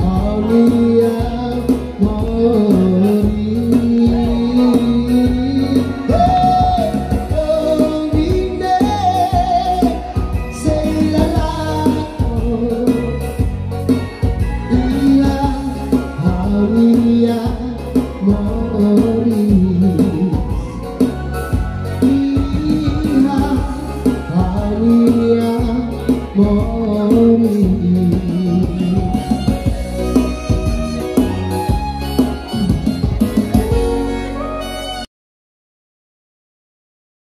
Hallelujah.